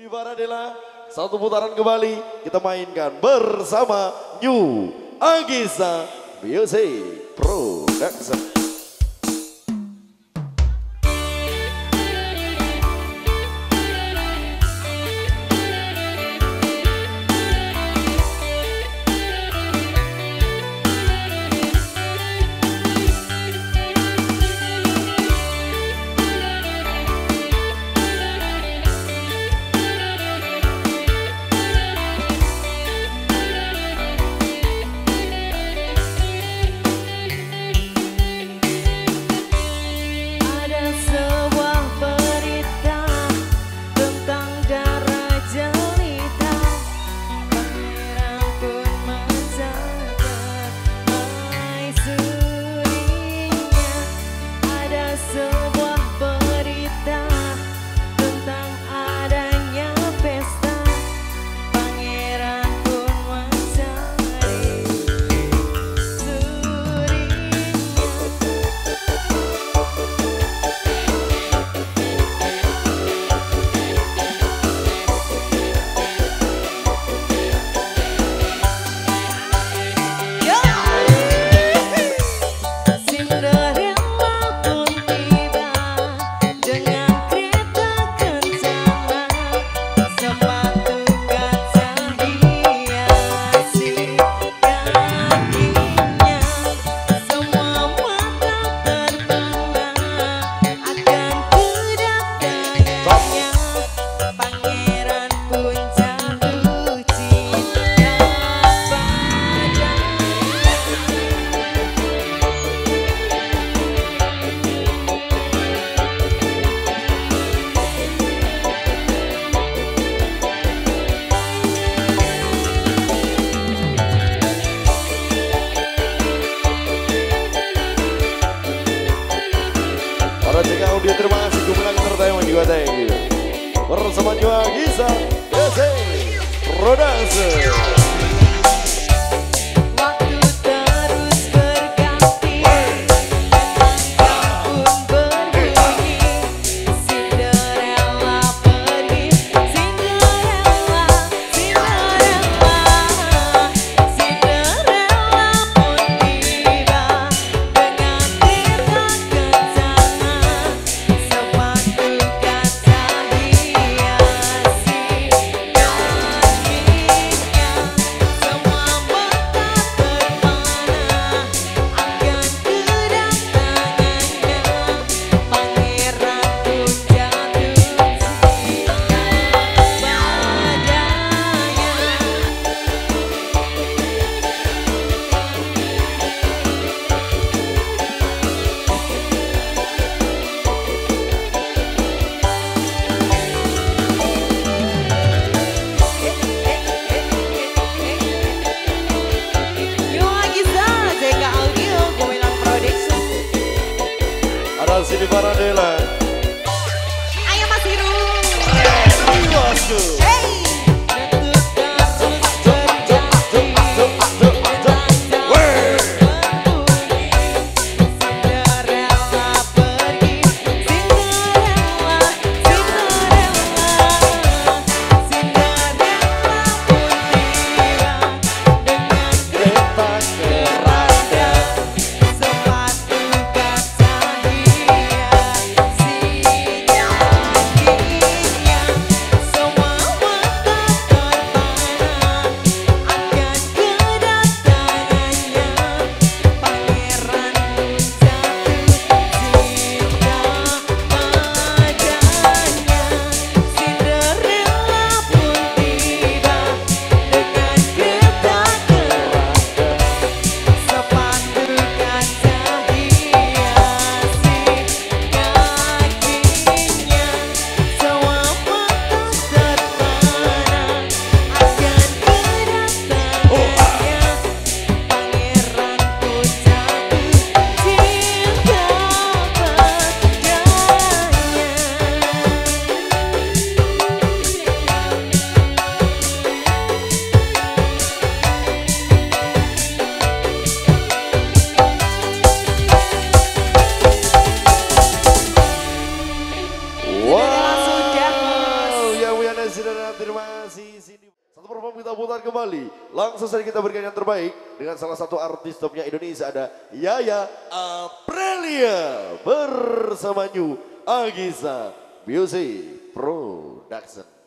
Cindy Baradela, satu putaran kembali kita mainkan bersama New Agisa Music Production. Music Production.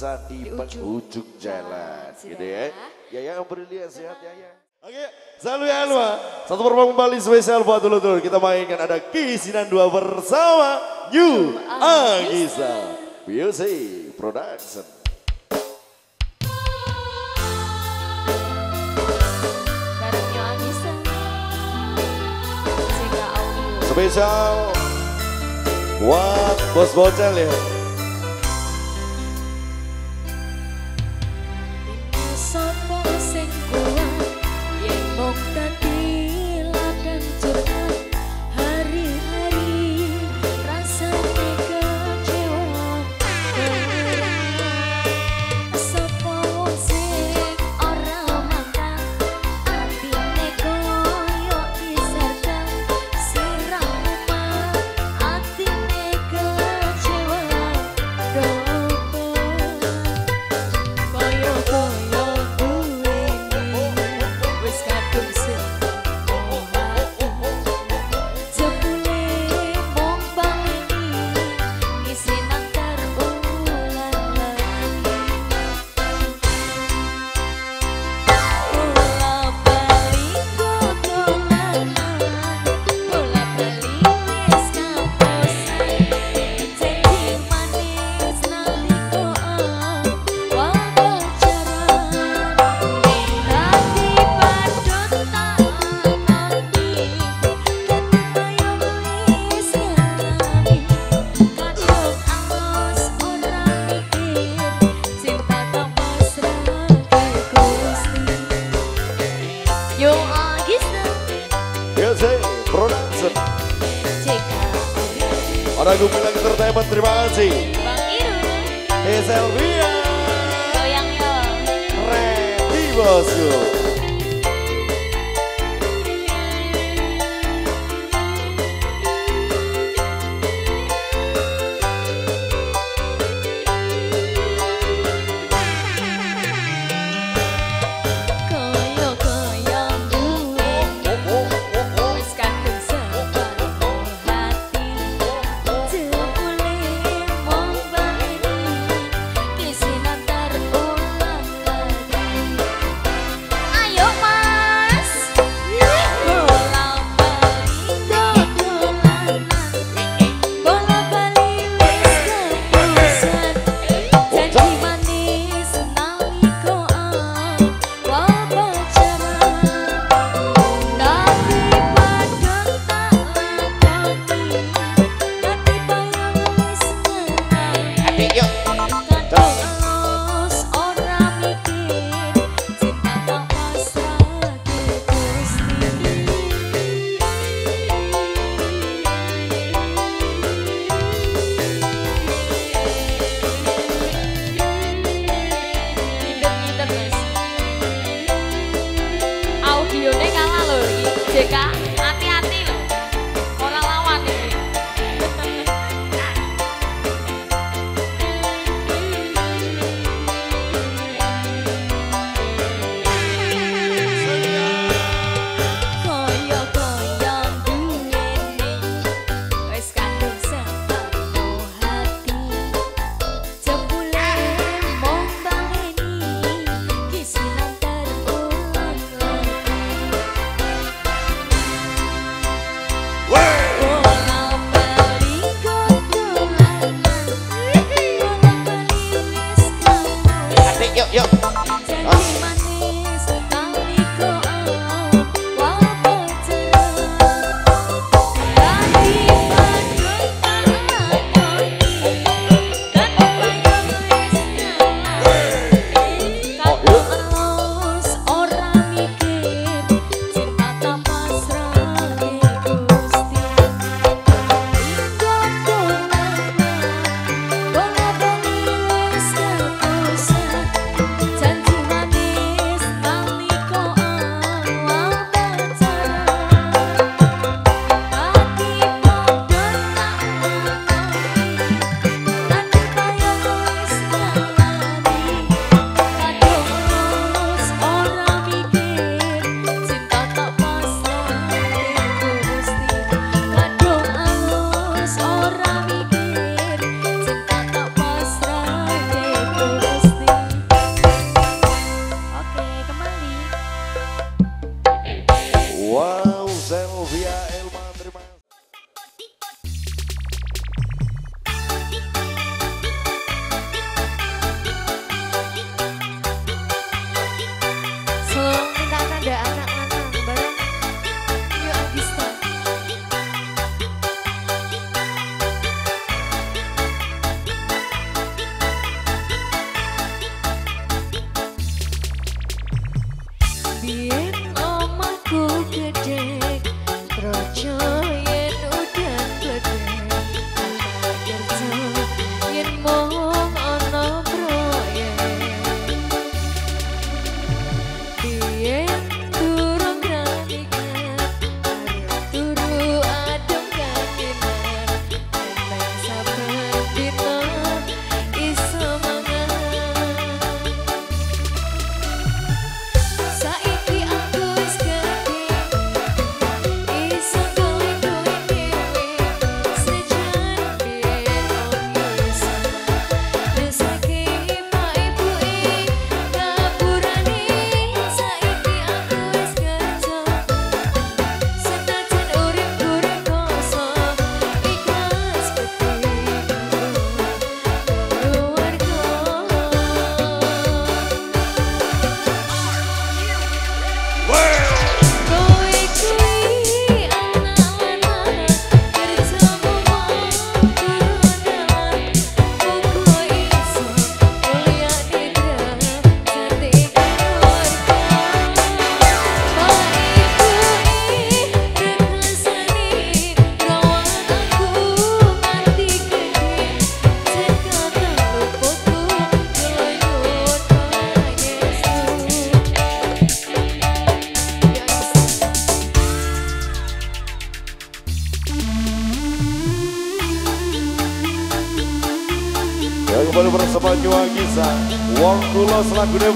Berkesan di, di penghujung jalan, jalan gitu ya. Ya yang brilian sehat ya ya. Oke, selalu ya Alma. Satu perform kembali spesial buat dulu-dulu. Kita mainkan ada Kisinan dua bersama New Agisa. Music Production. spesial buat bos bocel ya. Ada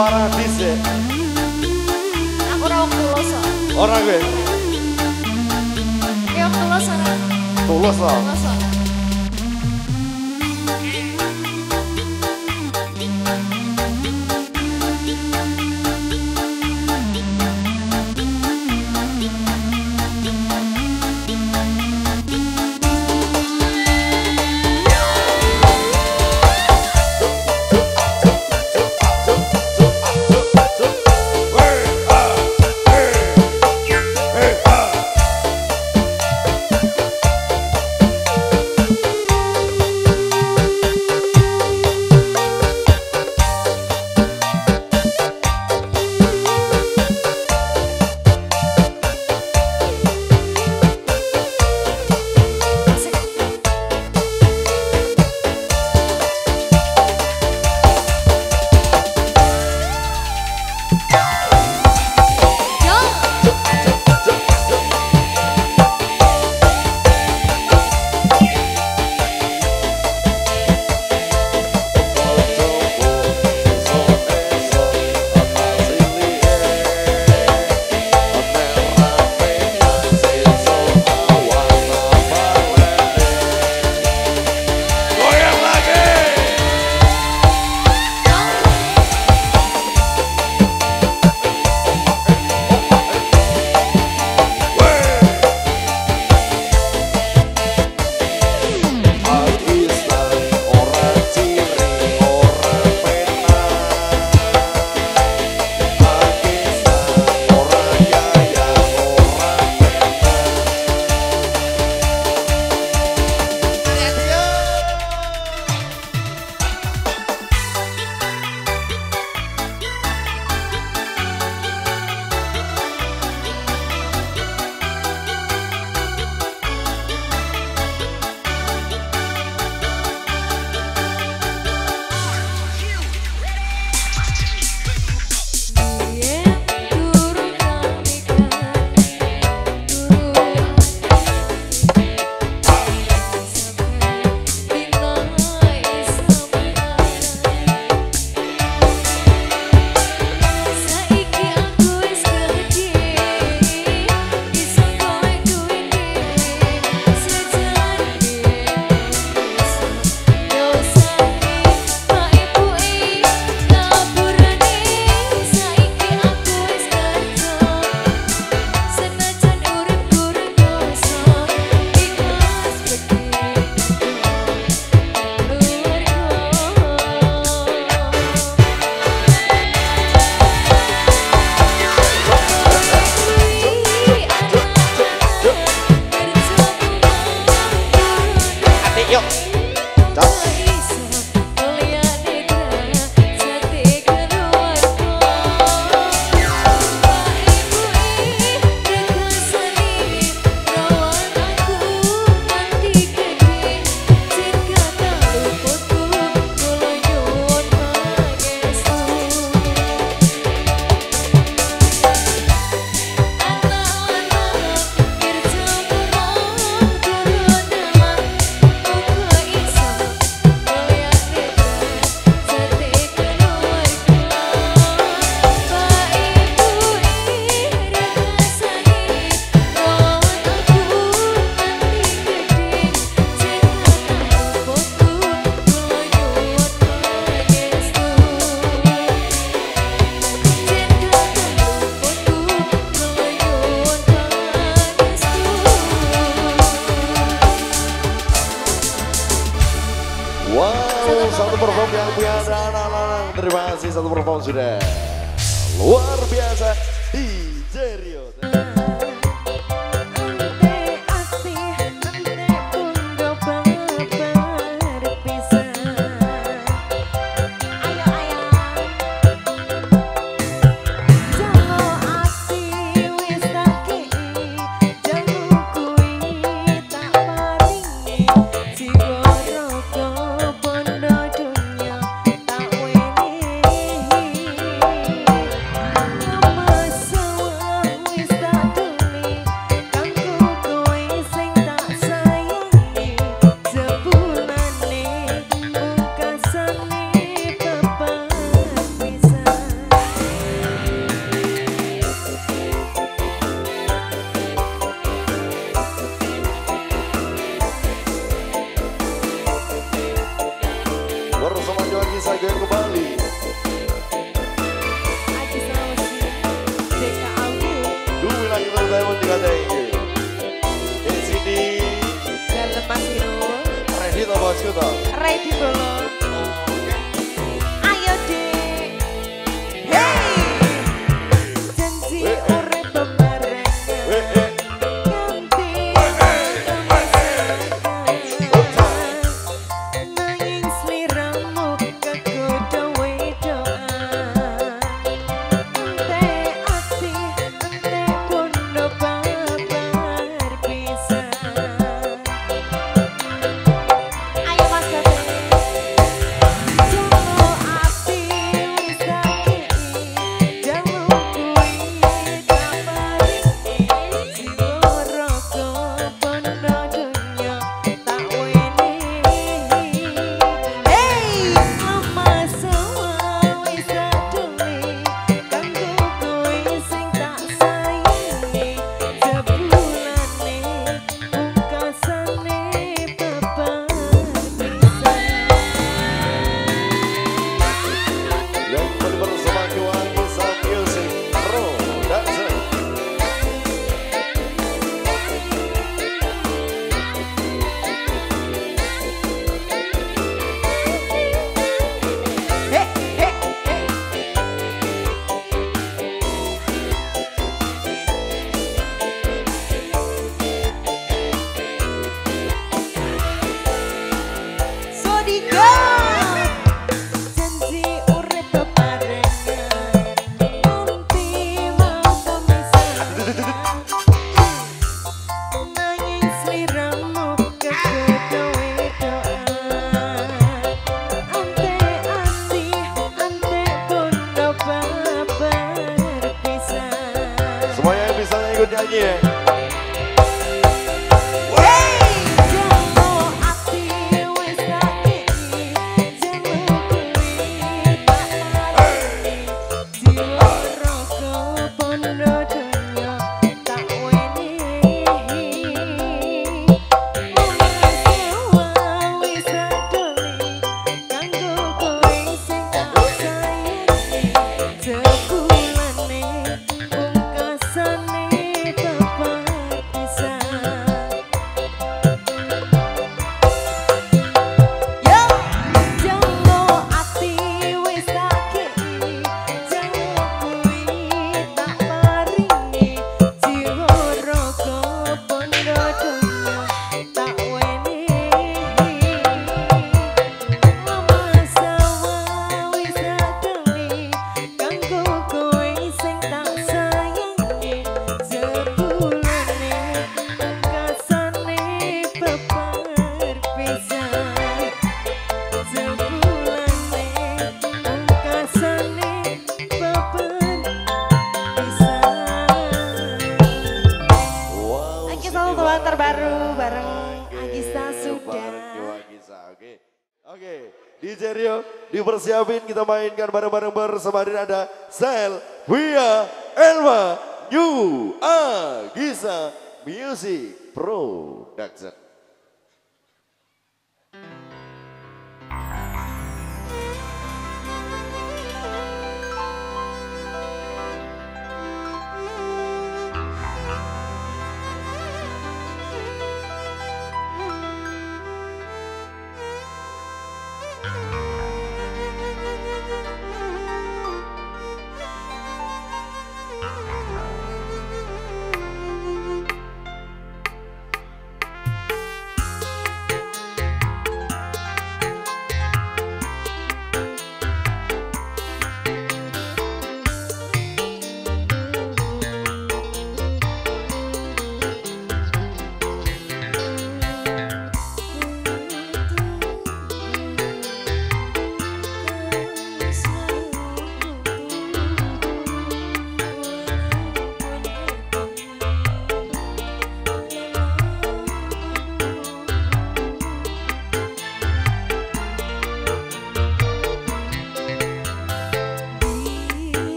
Pará, Oke, DJ Rio dipersiapin kita mainkan bareng-bareng bersama ada Sel, Via, Elva, New Agisa Music Production.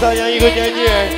三年一个年纪。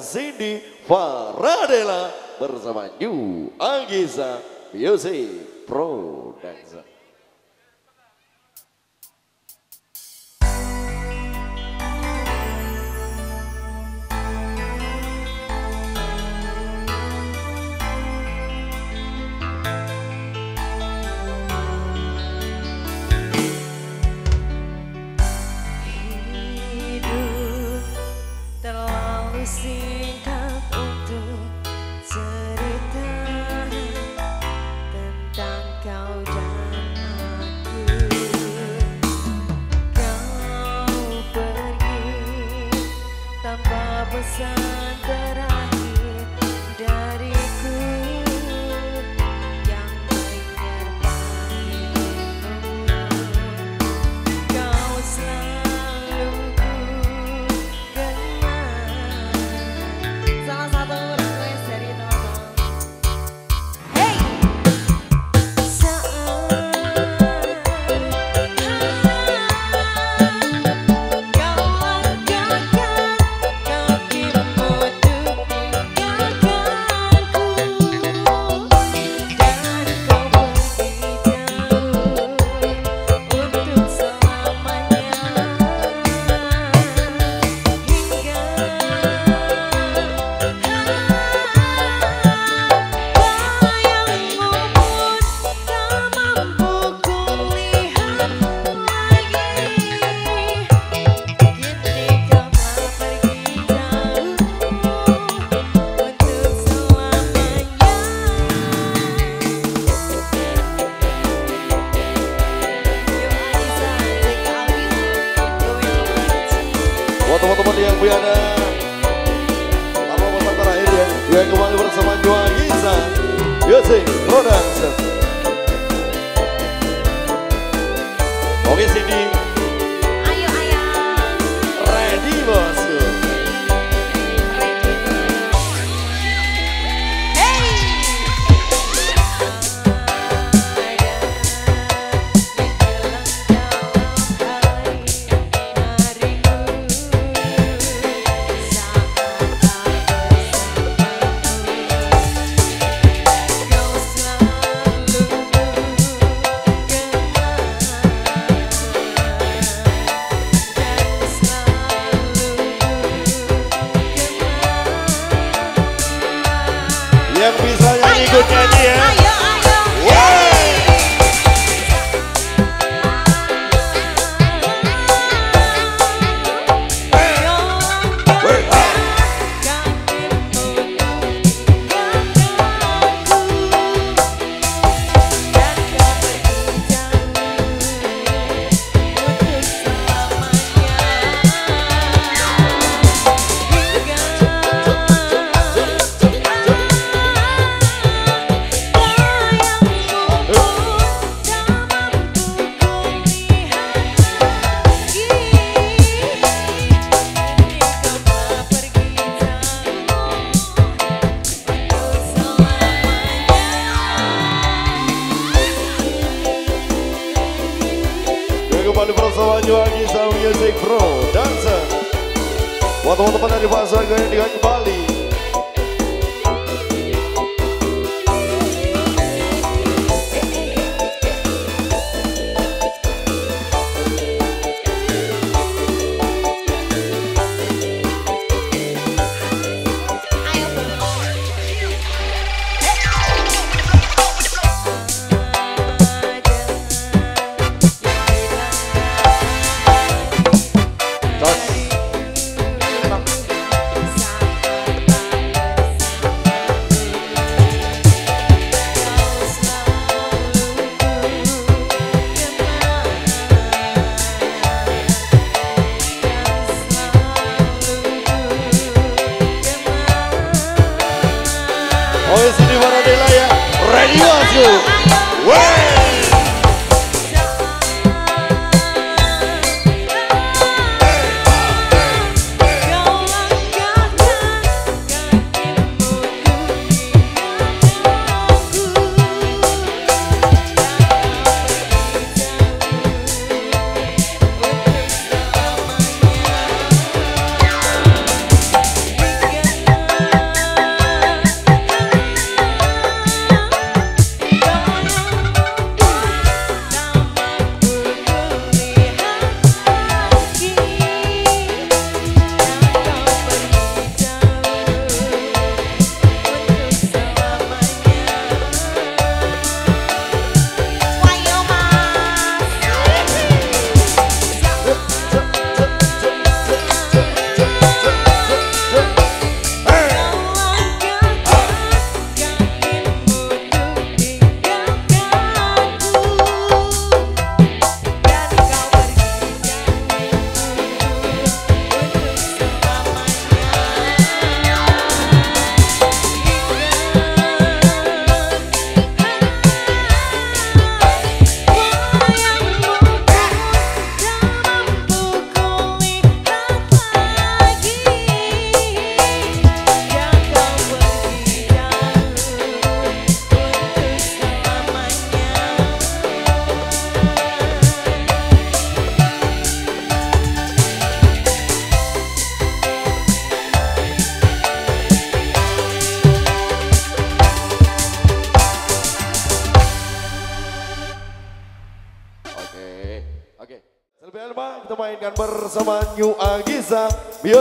Cindy Faradela bersama New Agisa Music Production.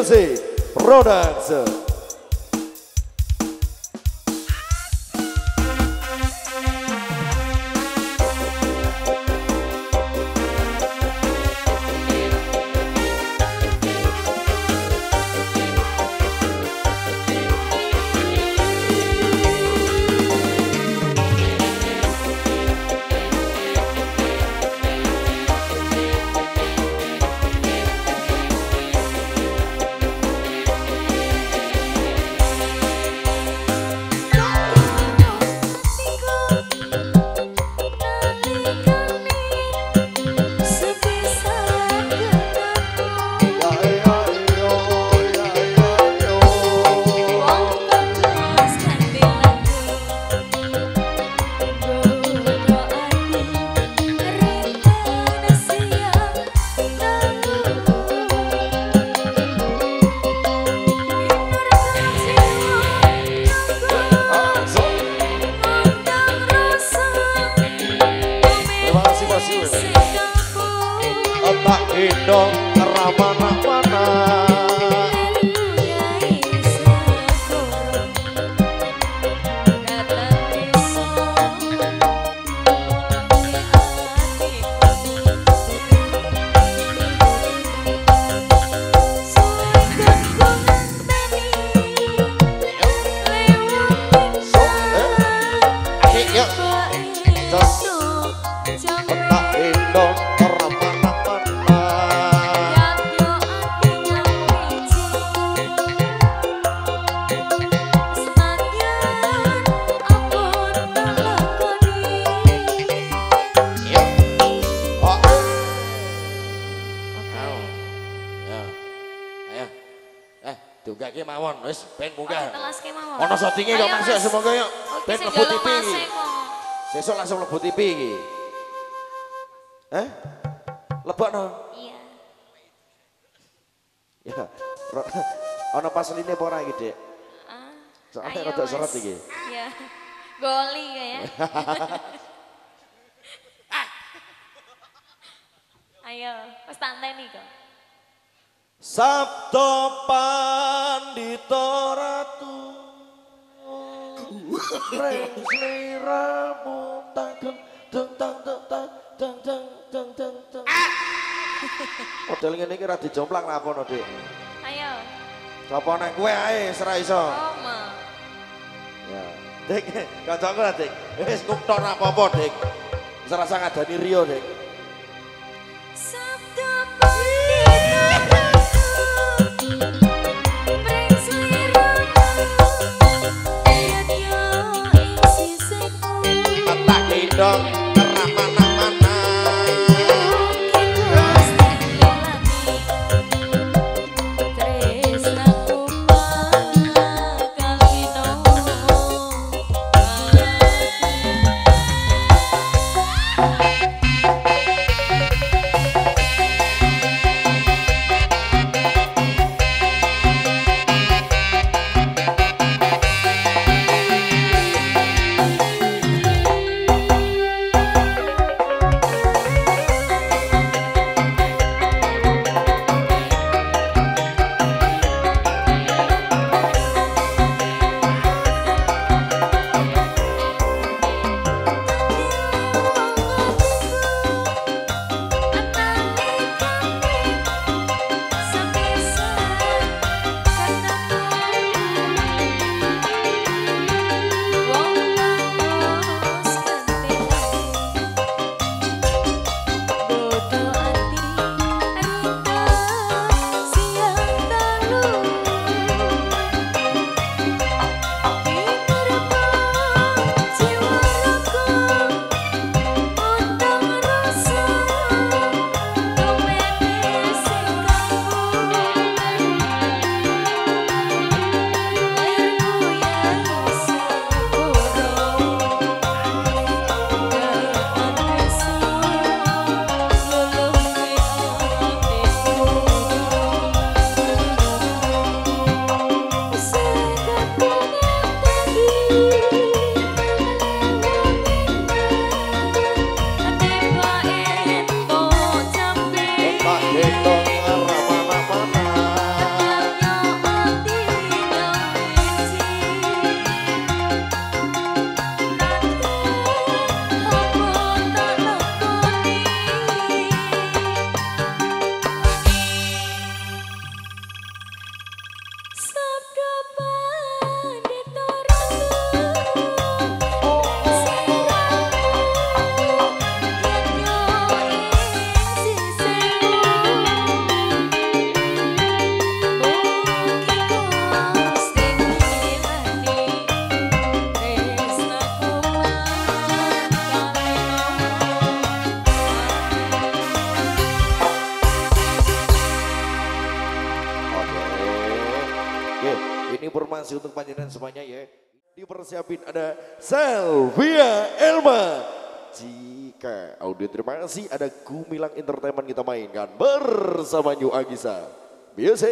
Music Mlebu TV iki. Eh? Lebokno. Iya. Ya. Ono paseline apa ora iki, Dek? Ah, Soalnya ayo, rada seret iki. Iya. Goli kayak. Ayo, wis santai nih kok. Sabto Pandito Ratu Reng sliramu model ngene iki ora dijomplang lapono, Dik. Ayo. Sopo nek kowe ae sira iso. ma. Ya, Dik, kancaku ra, Dik. Wis kok apa-apa, Dik. Serasa ngadani Rio, Dik. Tak Dipersiapin ada Selvia Elma. Jika audio terima kasih ada Gumilang Entertainment kita mainkan bersama New Agisa. Biasa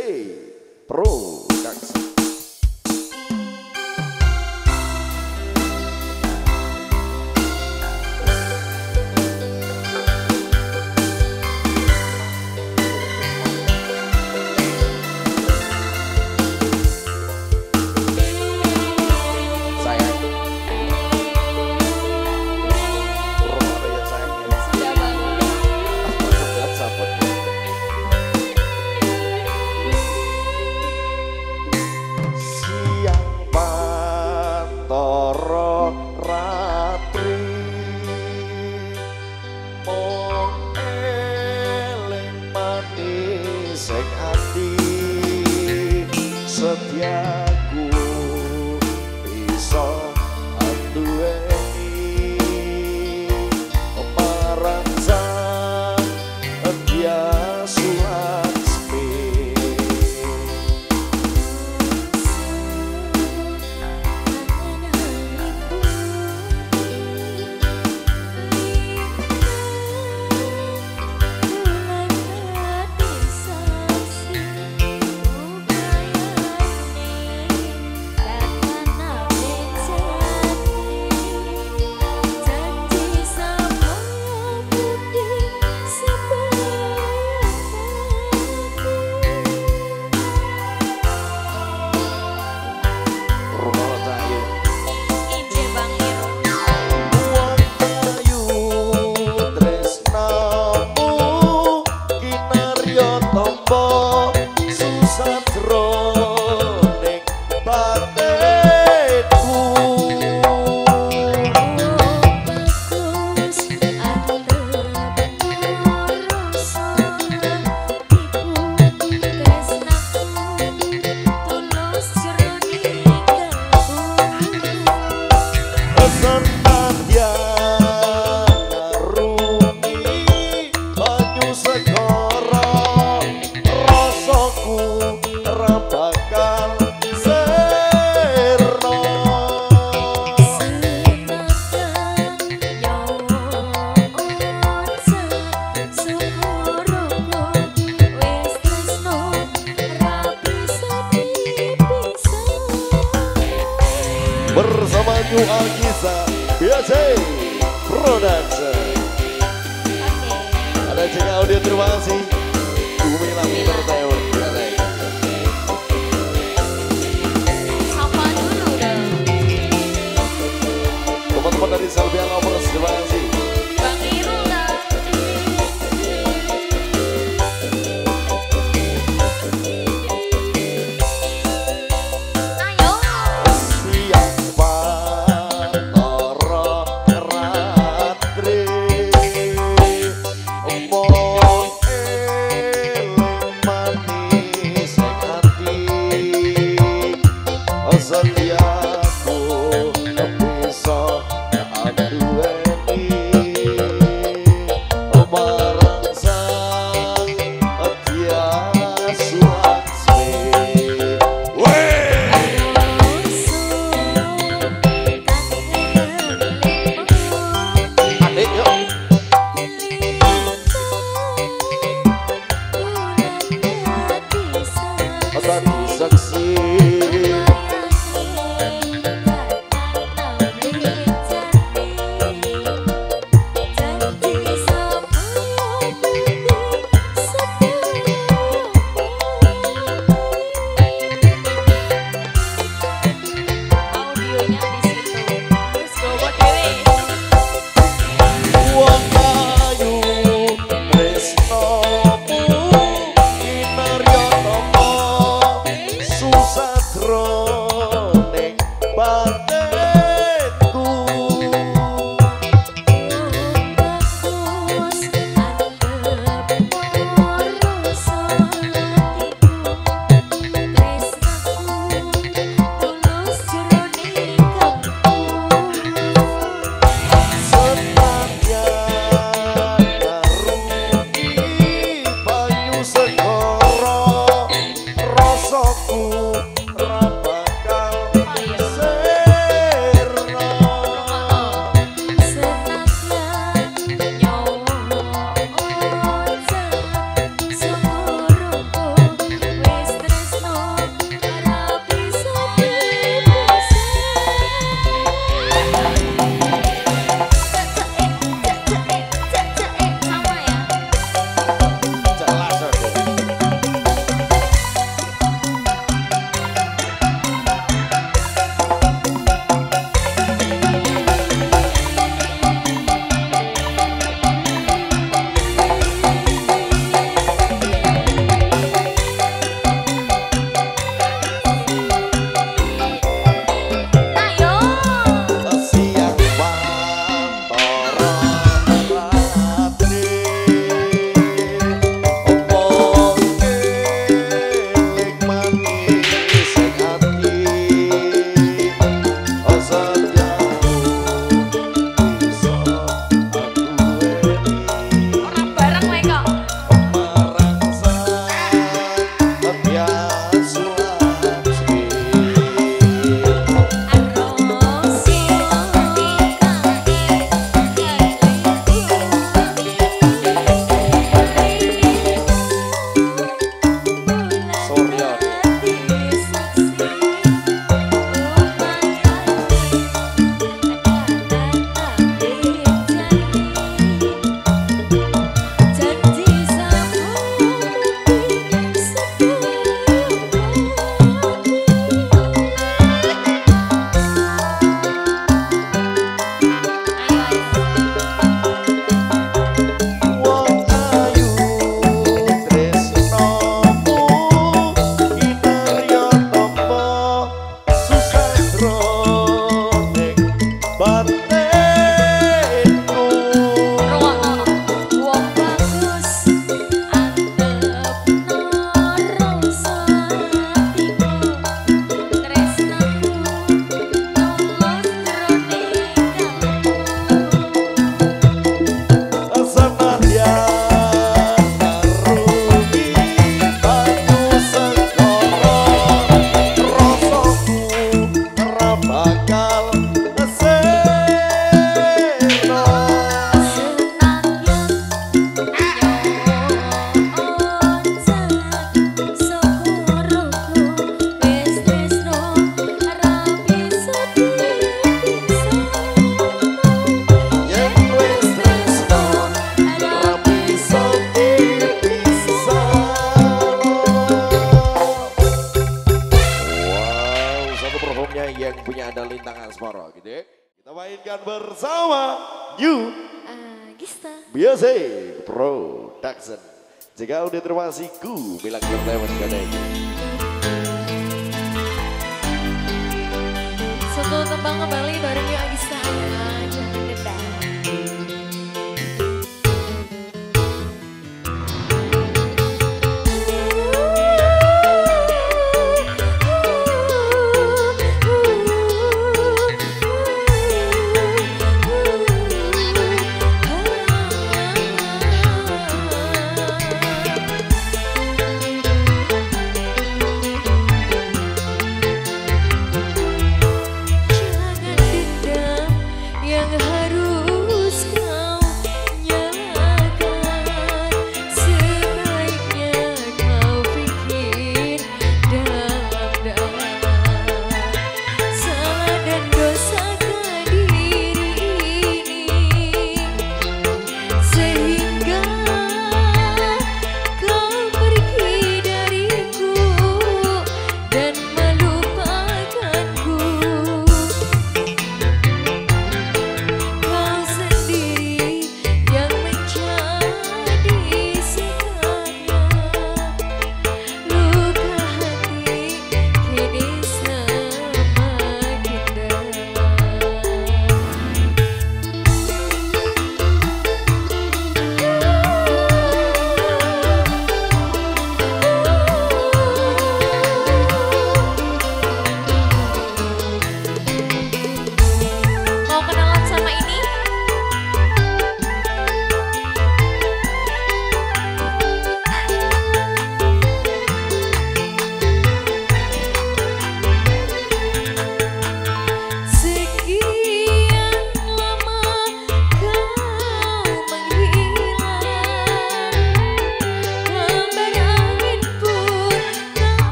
Production.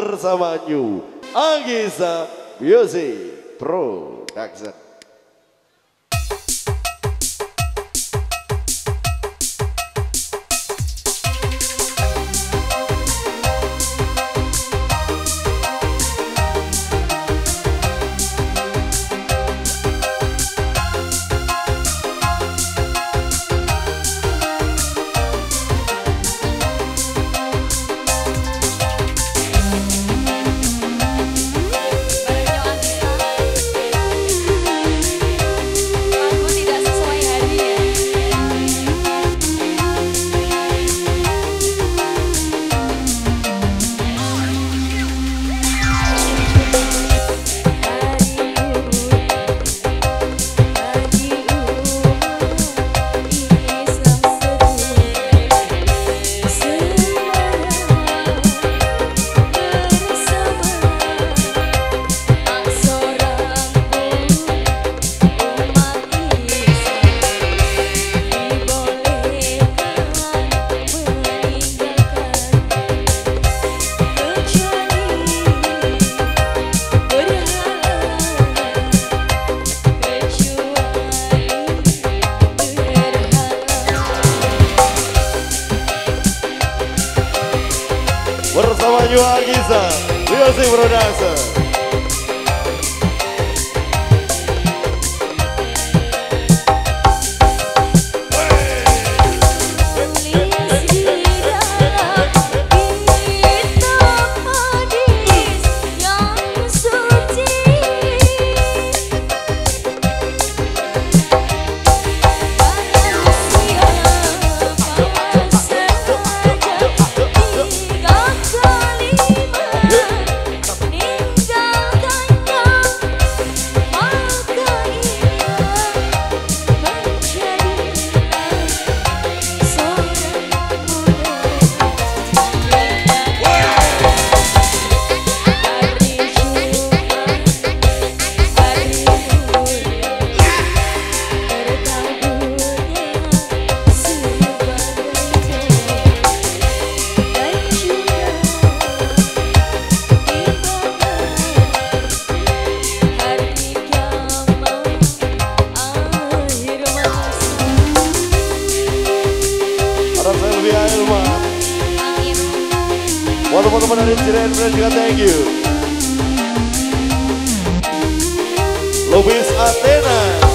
bersama New Agisa Music Production. thank you. Luis Atenas.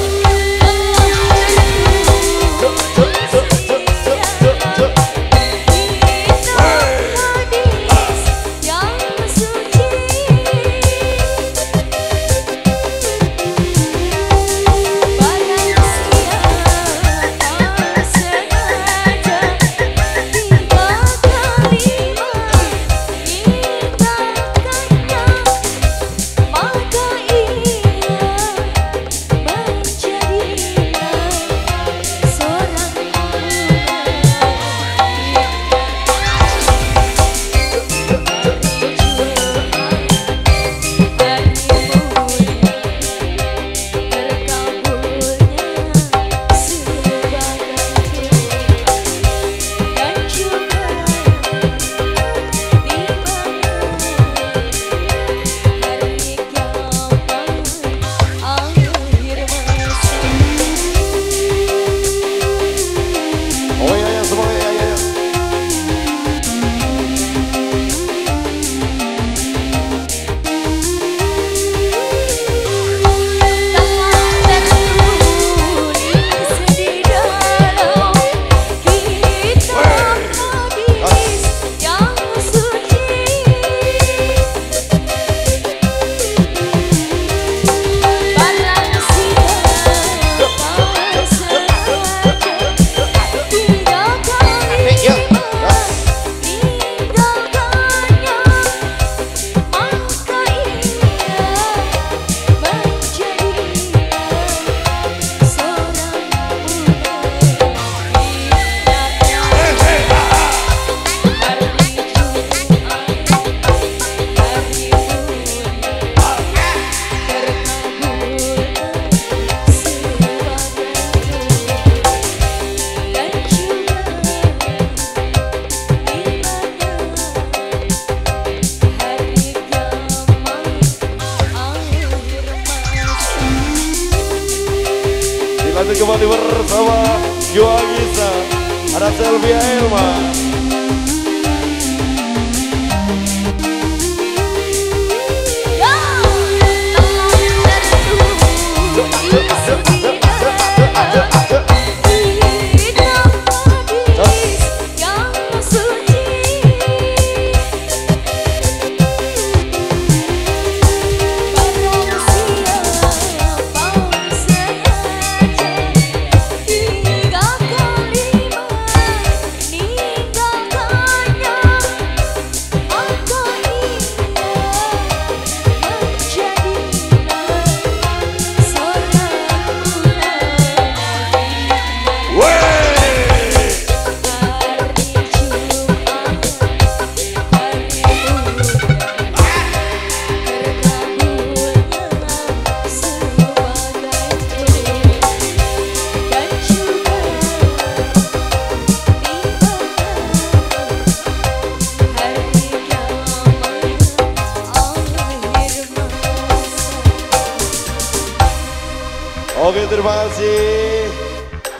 Terima kasih.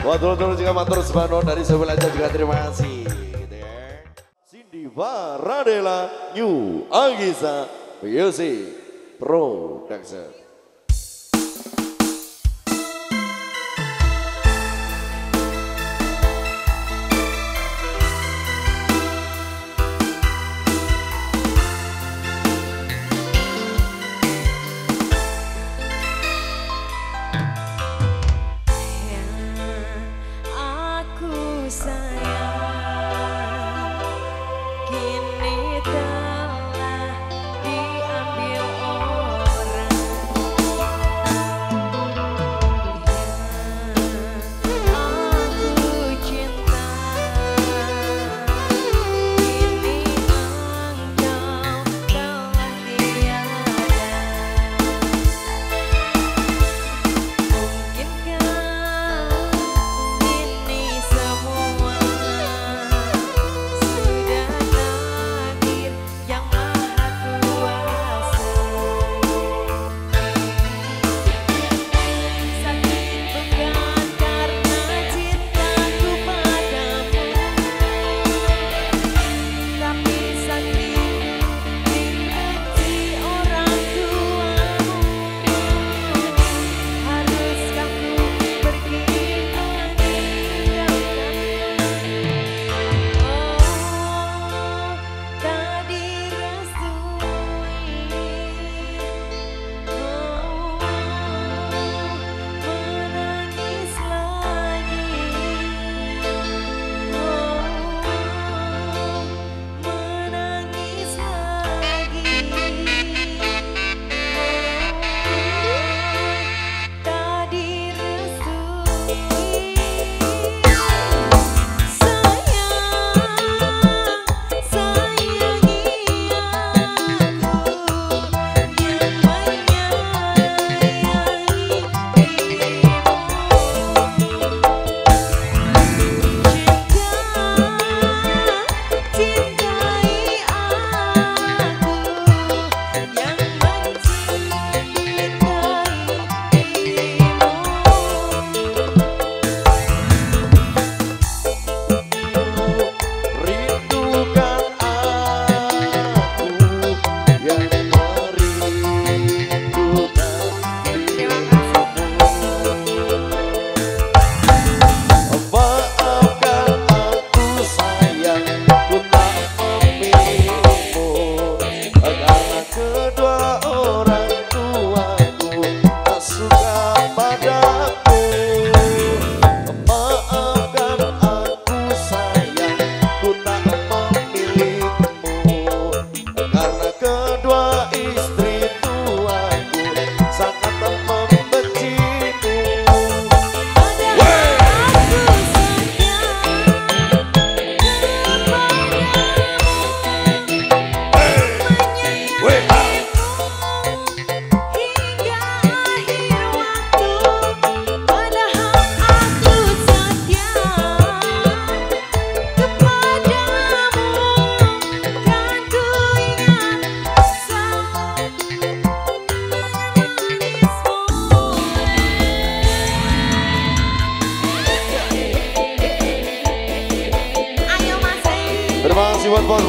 Buat dulu-dulu juga matur sebano dari sebelah juga terima kasih. Gitu ya. Cindy Varadela New Agisa Music Production.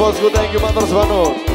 Kasih buat bos-bosku, thank you Matur Sebanun.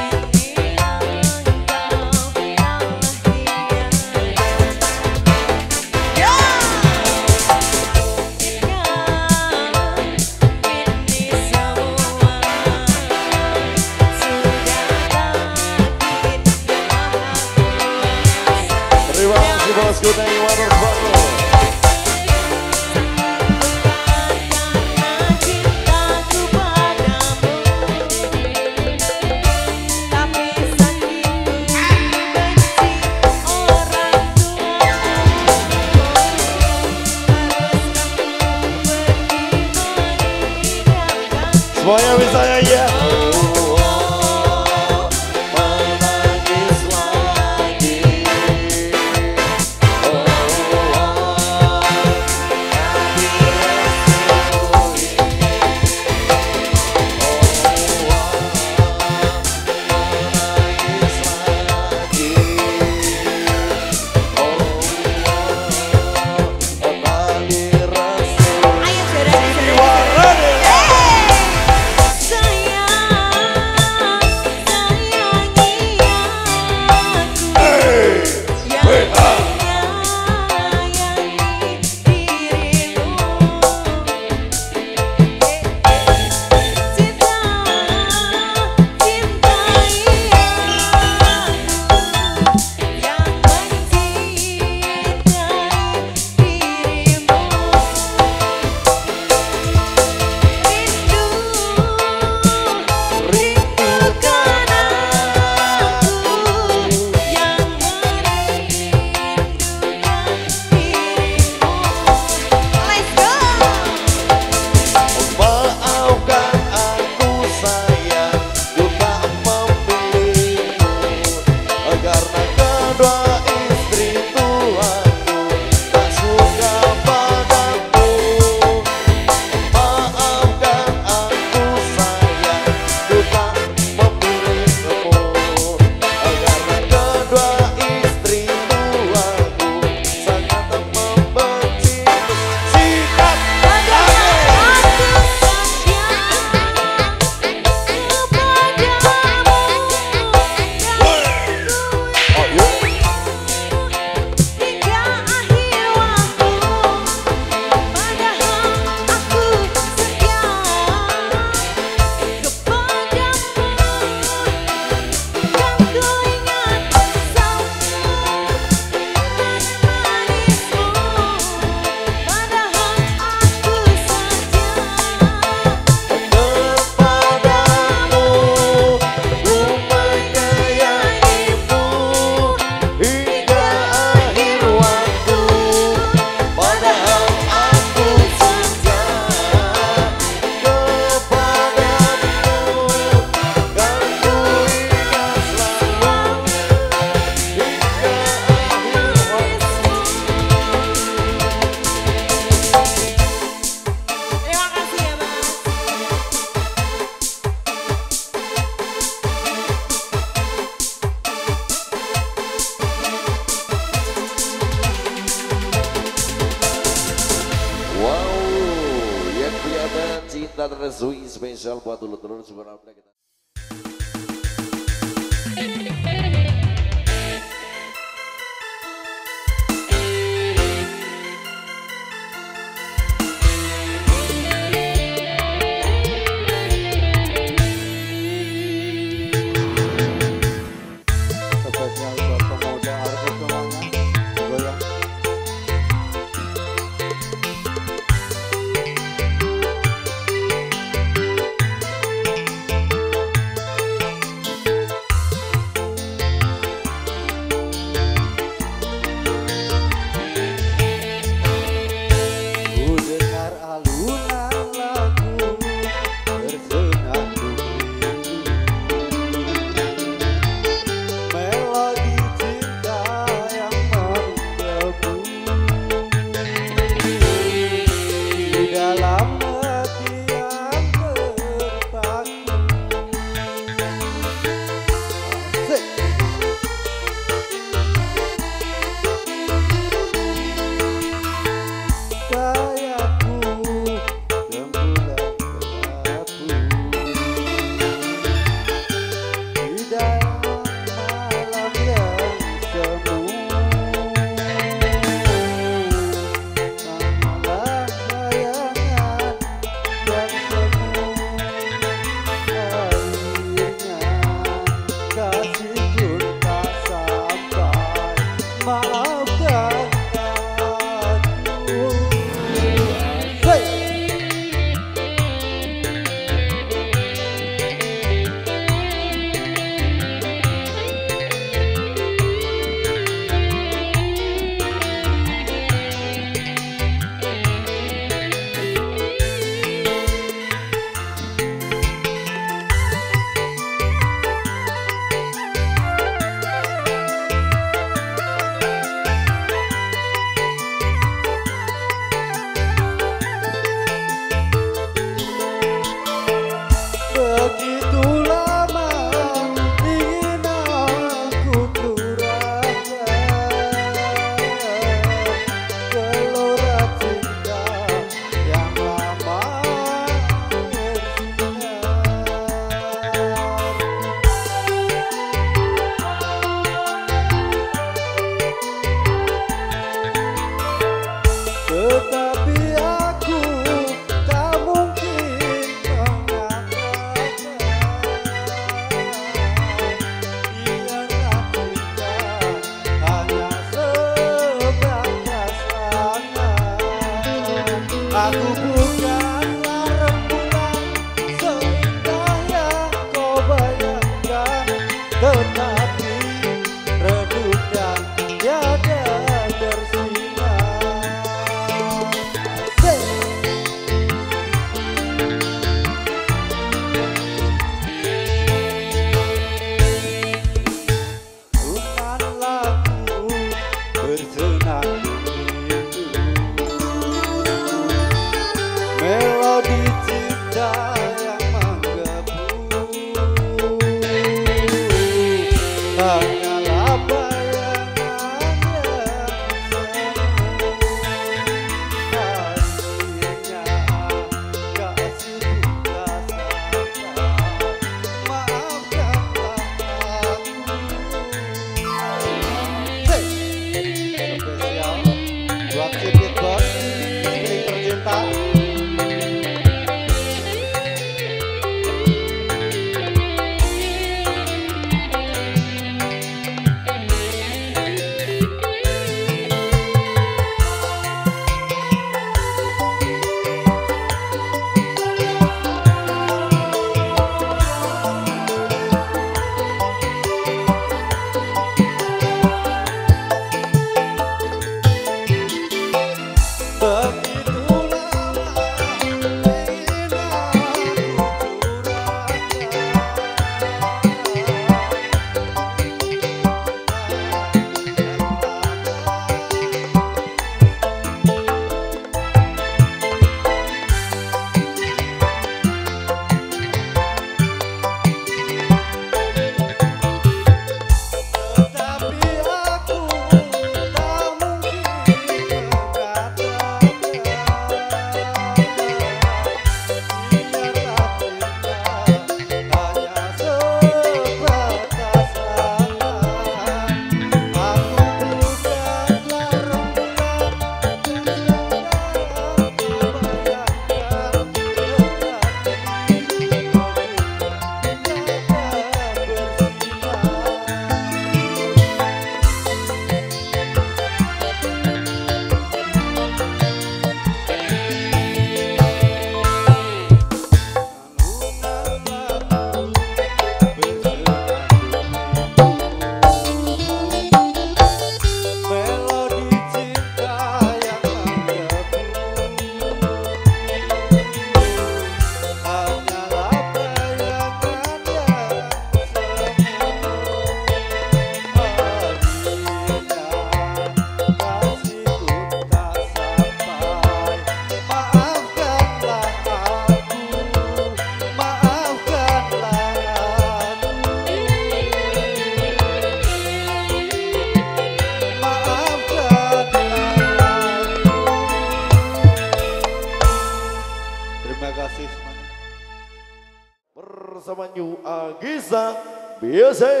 Bersama New Agisa BSA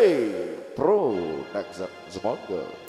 Production Semoga.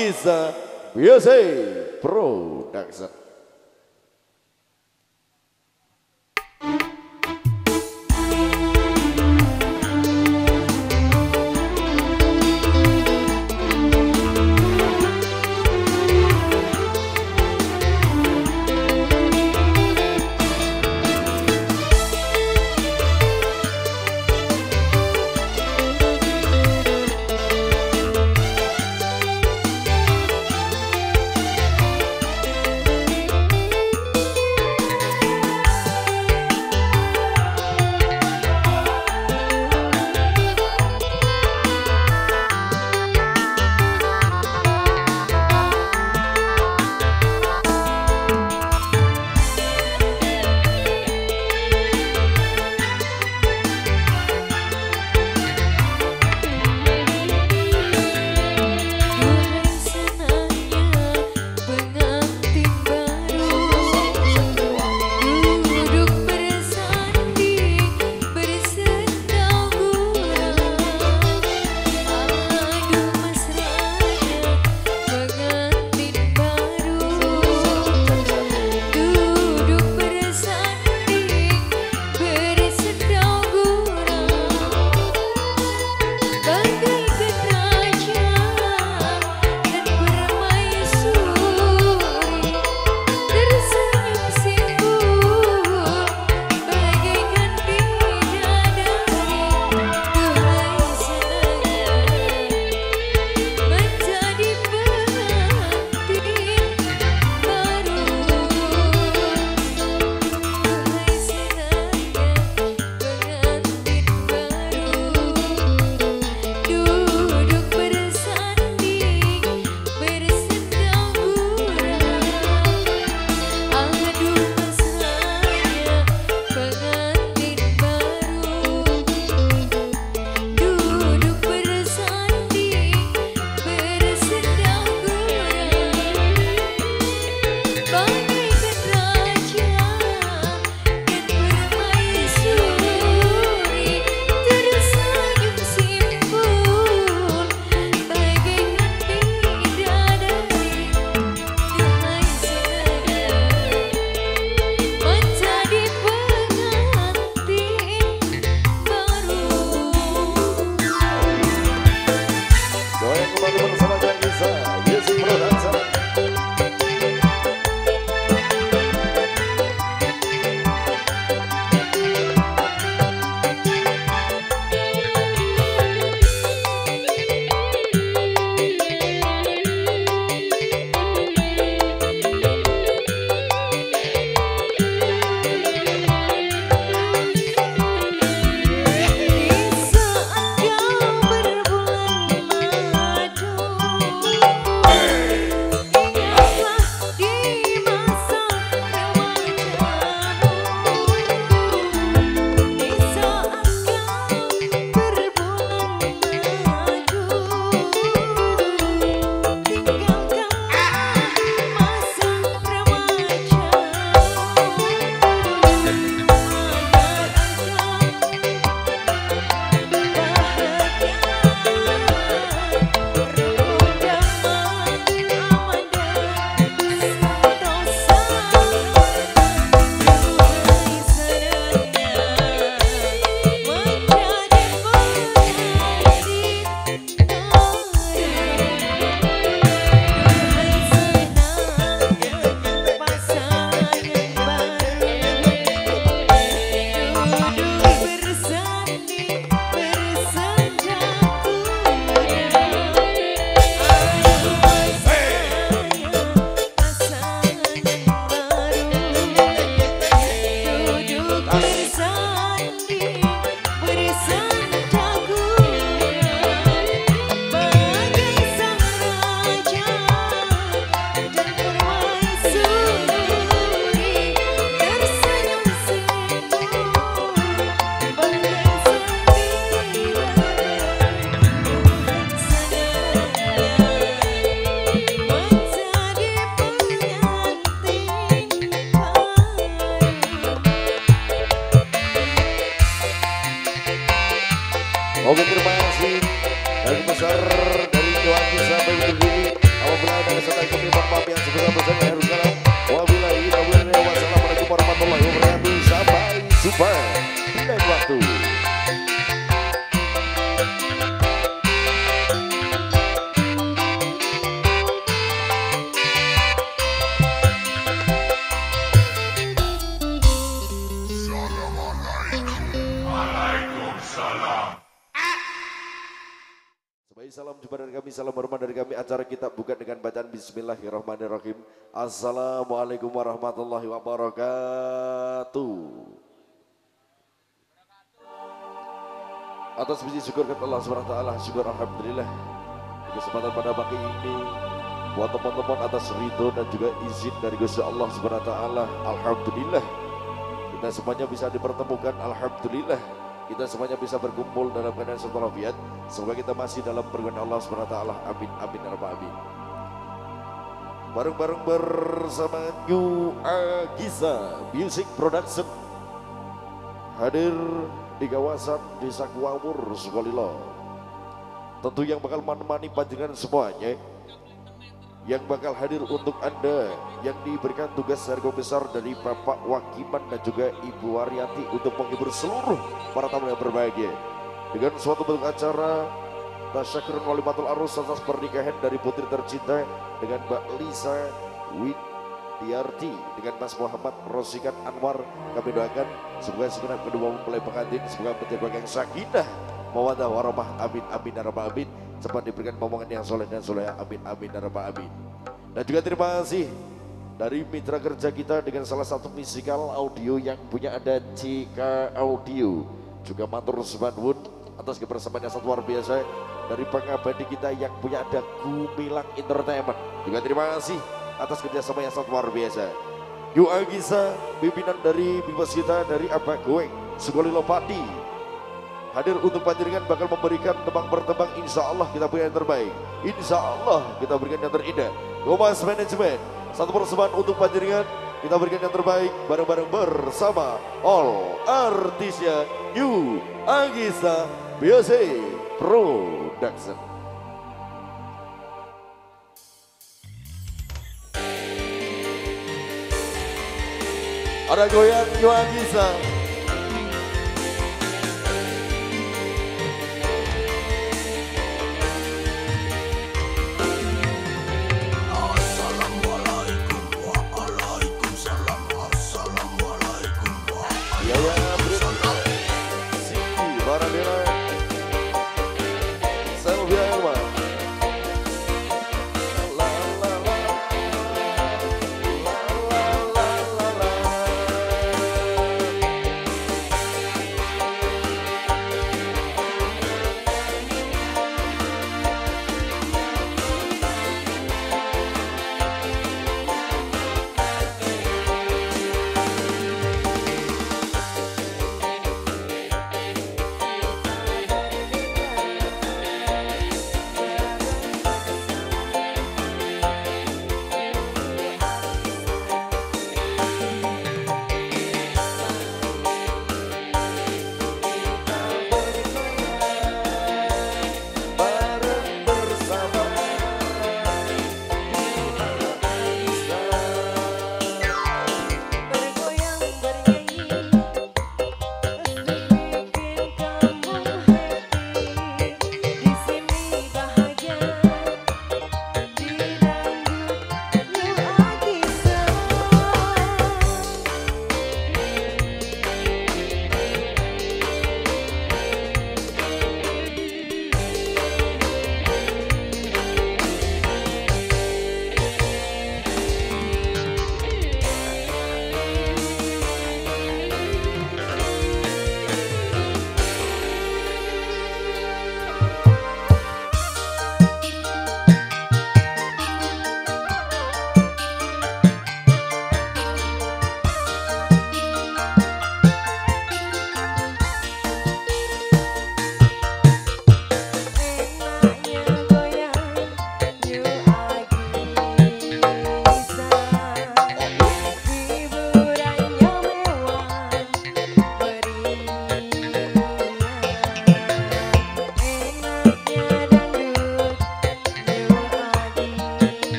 Agisa Biasa Sebagai salam jumpa dari kami, salam hormat dari kami, acara kita buka dengan bacaan Bismillahirrahmanirrahim. Assalamualaikum warahmatullahi wabarakatuh. Atas puji syukur kepada Allah Taala, syukur Alhamdulillah. Kesempatan pada pagi ini, buat teman-teman atas ridho dan juga izin dari Gusti Allah Subhanahu Wa Taala, Alhamdulillah. Kita semuanya bisa dipertemukan, Alhamdulillah. Kita semuanya bisa berkumpul dalam keadaan satu walafiat. Semoga kita masih dalam perkenan Allah SWT. Amin, amin, ya amin. Bareng-bareng bersama New Agisa Music Production hadir di kawasan Desa Kuawur, Sukolilo. Tentu yang bakal menemani panjenengan semuanya yang bakal hadir untuk Anda yang diberikan tugas harga besar dari Bapak Wakiman dan juga Ibu Waryati untuk menghibur seluruh para tamu yang berbahagia. Dengan suatu bentuk acara tasyakuran walimatul arus atas pernikahan dari putri tercinta dengan Mbak Lisa Widiarti dengan Mas Muhammad Rosikan Anwar. Kami doakan semoga segenap kedua mempelai pengantin semoga menjadi yang sakinah mawadah warahmah amin amin amin cepat diberikan momongan yang soleh dan soleh. Amin amin ya rabbal amin dan juga terima kasih dari mitra kerja kita dengan salah satu musikal audio yang punya ada Cika Audio. Juga matur sebanwun atas kebersamaannya satu luar biasa dari pengabdi kita yang punya ada Gumilang Entertainment. Juga terima kasih atas kerjasama yang sangat luar biasa. Yu Agisa pimpinan dari bibas kita dari Abah Goeng Lopati hadir untuk panjenengan bakal memberikan tebang bertebang insya Allah kita berikan yang terbaik. Insya Allah kita berikan yang terindah. Gomas Management satu persembahan untuk panjenengan. Kita berikan yang terbaik bareng-bareng bersama all artisnya Yu Agisa BOC Production. Ada goyang Yu Agisa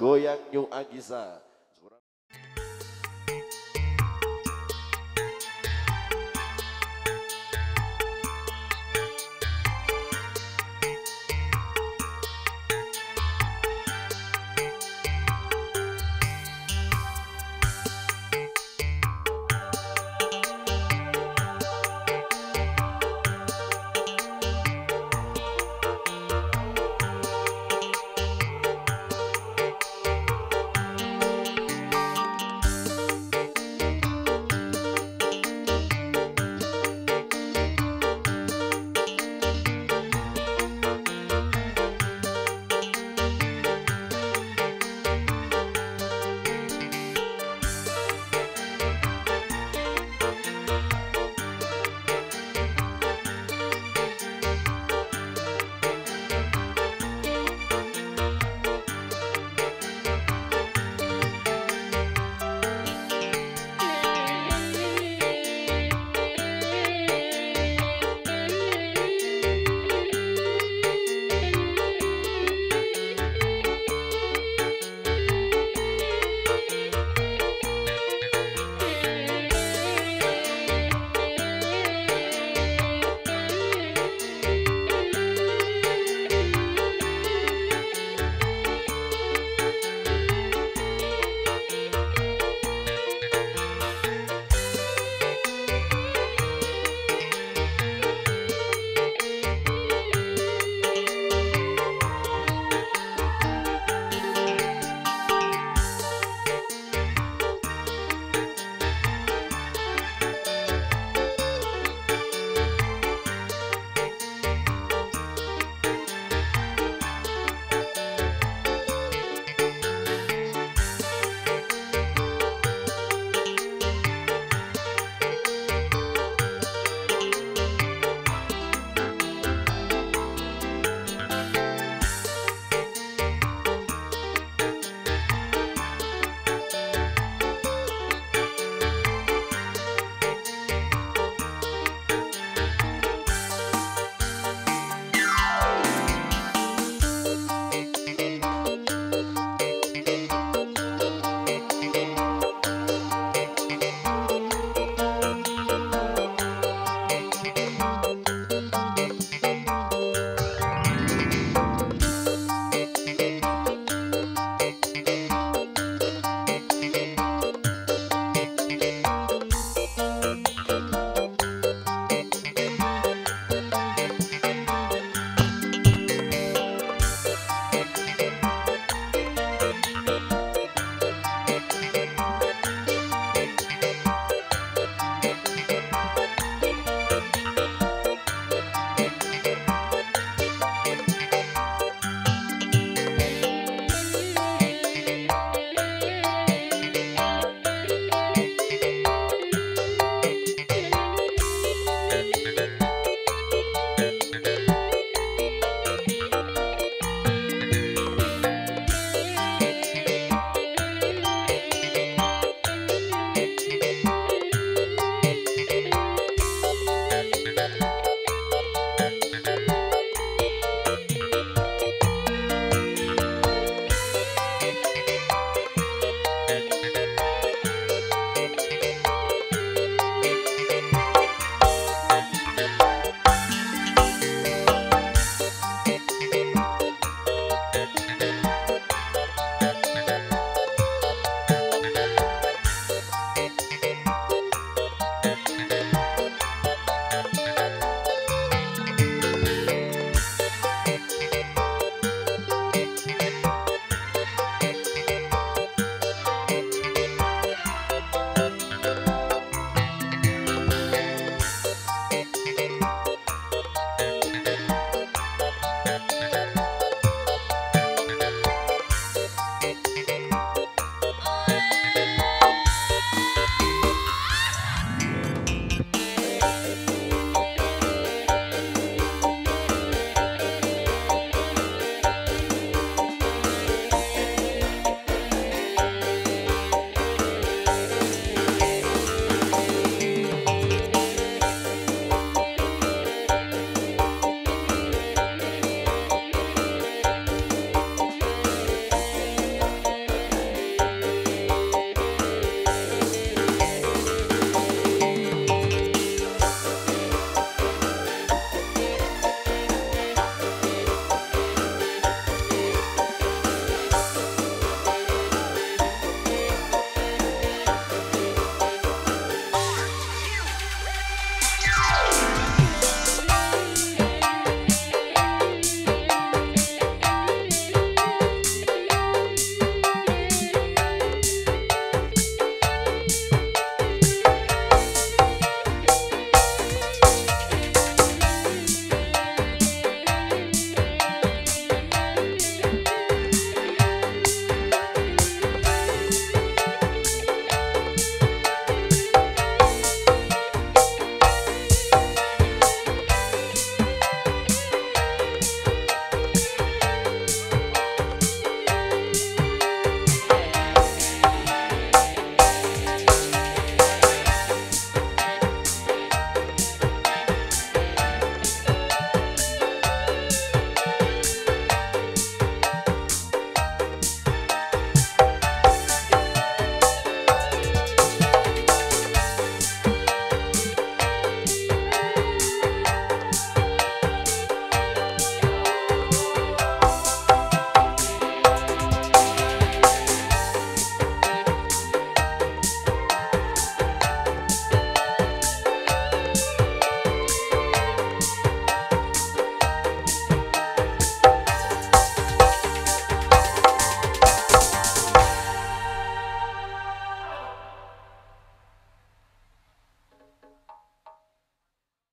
Goyang New Agisa.